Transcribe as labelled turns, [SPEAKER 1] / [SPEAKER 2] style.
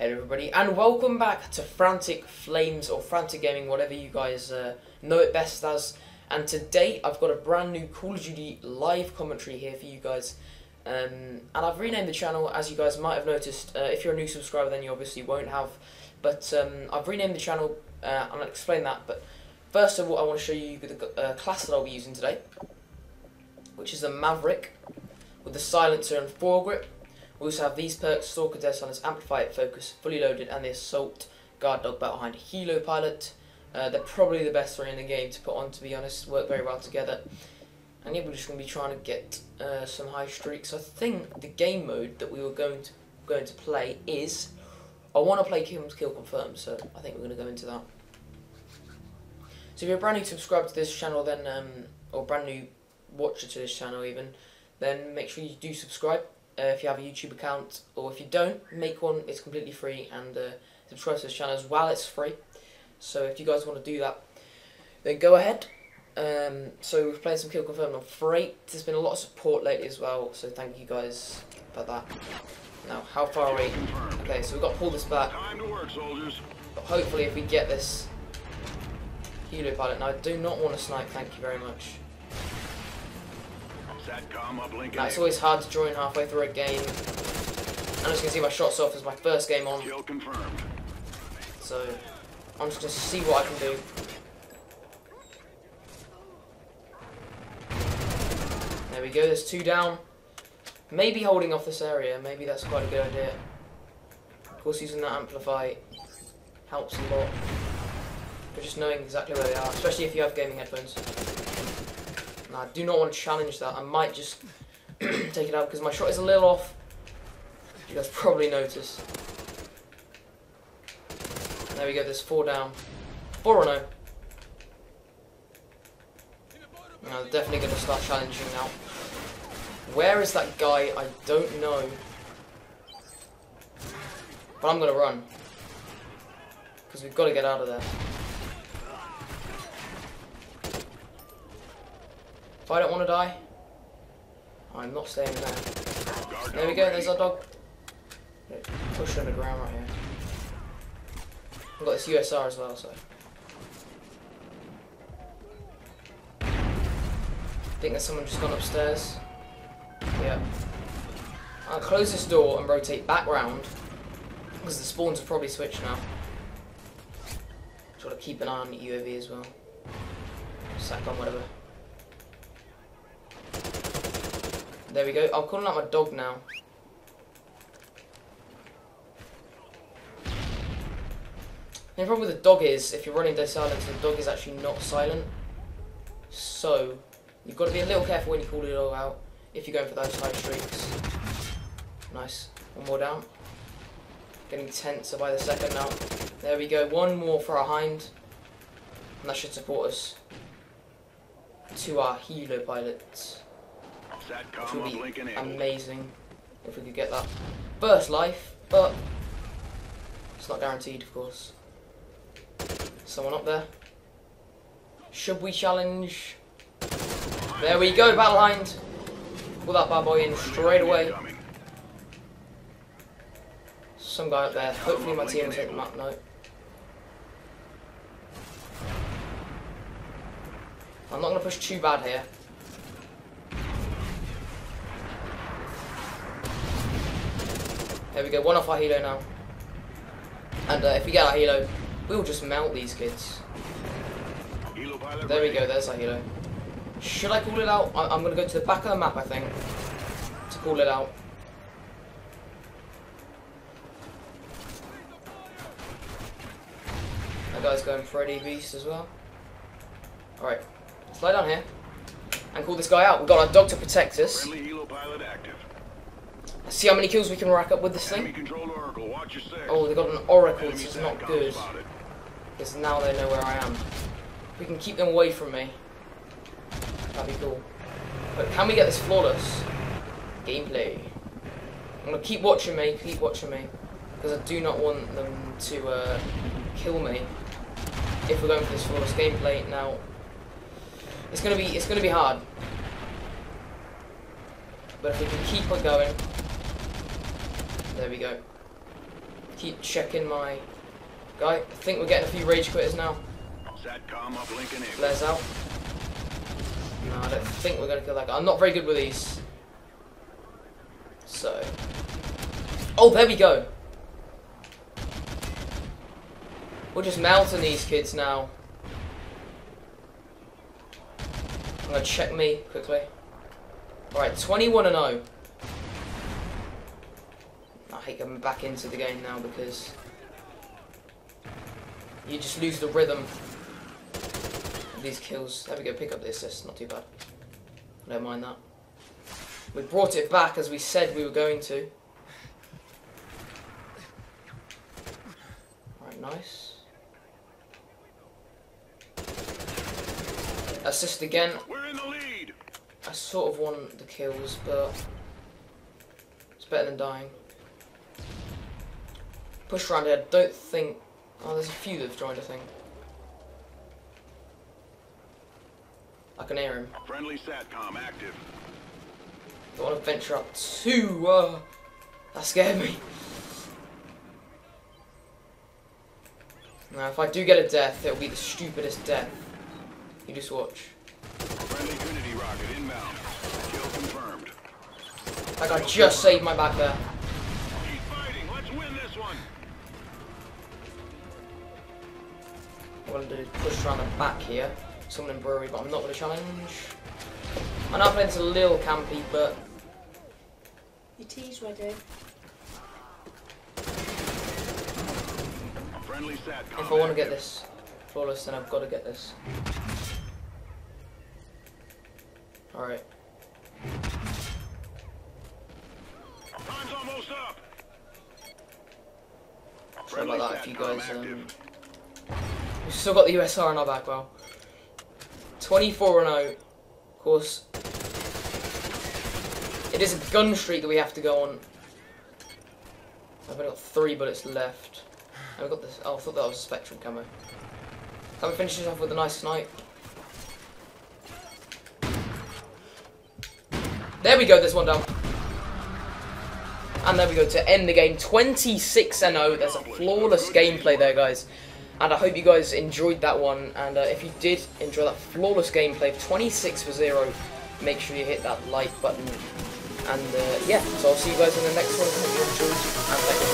[SPEAKER 1] Hello everybody and welcome back to Frantic Flames or Frantic Gaming, whatever you guys uh, know it best as. And today I've got a brand new Call of Duty live commentary here for you guys. Um, and I've renamed the channel, as you guys might have noticed. Uh, if you're a new subscriber then you obviously won't have. But um, I've renamed the channel uh, and I'll explain that. But first of all I want to show you the uh, class that I'll be using today. Which is a Maverick with the silencer and foregrip. We also have these perks, Stalker Dead Silence, Focus, Fully Loaded, and the Assault Guard Dog Battle Hind Helo Pilot. Uh, they're probably the best three in the game to put on, to be honest. Work very well together. And yeah, we're just going to be trying to get uh, some high streaks. I think the game mode that we were going to going to play is... I want to play Kill, Kill Confirm, so I think we're going to go into that. So if you're brand new subscribe to this channel, then um, or brand new watcher to this channel even, then make sure you do subscribe uh, if you have a YouTube account, or if you don't, make one. It's completely free, and uh, subscribe to this channel as well. It's free. So if you guys want to do that, then go ahead. Um, so we've played some Kill Confirmed on Freight. There's been a lot of support lately as well, so thank you guys for that. Now, how far are we? Okay, so we've got to pull this back. But hopefully if we get this Helo pilot. Now, I do not want to snipe, thank you very much. It's always hard to join halfway through a game. And as you can see, my shots off is my first game on. So, I'm just going to see what I can do. There we go, there's two down. Maybe holding off this area, maybe that's quite a good idea. Of course, using that amplify helps a lot. But just knowing exactly where they are, especially if you have gaming headphones. I do not want to challenge that. I might just take it out because my shot is a little off. You guys probably noticed. There we go, there's four down. Four or no. I'm definitely going to start challenging now. Where is that guy? I don't know. But I'm going to run. Because we've got to get out of there. If I don't want to die, I'm not staying there. There we go, there's our dog. Push on the ground right here. I've got this USR as well, so. I think there's someone just gone upstairs. Yeah. I'll close this door and rotate back round. Because the spawns have probably switched now. Try to keep an eye on the UAV as well. Satcom whatever. There we go. I'm calling out my dog now. The problem with the dog is, if you're running dead silence, the dog is actually not silent. So, you've got to be a little careful when you call the dog out, if you're going for those high streaks. Nice. One more down. Getting tenser by the second now. There we go. One more for our hind. And that should support us to our helo pilots. Which would be amazing if we could get that burst life, but it's not guaranteed, of course. Someone up there. Should we challenge? There we go, battle hind. Pull that bad boy in straight away. Some guy up there. Hopefully my team will take the map note. I'm not going to push too bad here. There we go, one off our helo now. And uh, if we get our helo, we'll just melt these kids. There we go, there's our helo. Should I call it out? I am going to go to the back of the map, I think, to call it out. That guy's going Freddy Beast as well. Alright, slide down here and call this guy out. We've got our dog to protect us. See how many kills we can rack up with this thing. Oh, they got an Oracle, this is not good. Because now they know where I am. We can keep them away from me. That'd be cool. But can we get this flawless? Gameplay. I'm gonna keep watching me, keep watching me. Because I do not want them to uh, kill me. If we're going for this flawless gameplay. Now, it's gonna be it's gonna be hard. But if we can keep on going, There we go. Keep checking my guy. I think we're getting a few rage quitters now.
[SPEAKER 2] Satcom uplink enabled.
[SPEAKER 1] Flares out. No, I don't think we're gonna kill that guy. I'm not very good with these. So. Oh, there we go. We're just melting these kids now. I'm gonna check me quickly. Alright, 21 and 0. I hate back into the game now because you just lose the rhythm of these kills. There we go, pick up the assist, not too bad. I don't mind that. We brought it back as we said we were going to. Right, nice. Assist again.
[SPEAKER 2] We're in the lead.
[SPEAKER 1] I sort of want the kills, but it's better than dying. Push around here. Don't think. Oh, there's a few that've joined. I think. I can hear him.
[SPEAKER 2] Friendly Satcom active.
[SPEAKER 1] Don't want to venture up too. Uh, that scared me. Now, if I do get a death, it'll be the stupidest death. You just watch.
[SPEAKER 2] Friendly Trinity rocket inbound. Kill confirmed.
[SPEAKER 1] That guy just saved my back there. What I'm gonna do push around the back here. Someone in brewery, but I'm not gonna challenge. I know I've a little campy, but
[SPEAKER 3] Your tea's ready.
[SPEAKER 2] Friendly
[SPEAKER 1] if I want to get this flawless, then I've got to get this. Alright.
[SPEAKER 2] Time's almost up.
[SPEAKER 1] Sorry about that if you guys, um,
[SPEAKER 2] active.
[SPEAKER 1] We've still got the USR in our back, well. 24 and 0. Of course. It is a gun streak that we have to go on. I've only got three bullets left. We've got this. Oh, I thought that was a Spectrum camo. Can we finish this off with a nice snipe? There we go, there's one down. And there we go to end the game 26 and 0. There's a flawless gameplay there, guys. And I hope you guys enjoyed that one. And uh, if you did enjoy that flawless gameplay of 26 for 0, make sure you hit that like button. And uh, yeah, so I'll see you guys in the next one. Hope you enjoyed. And thank you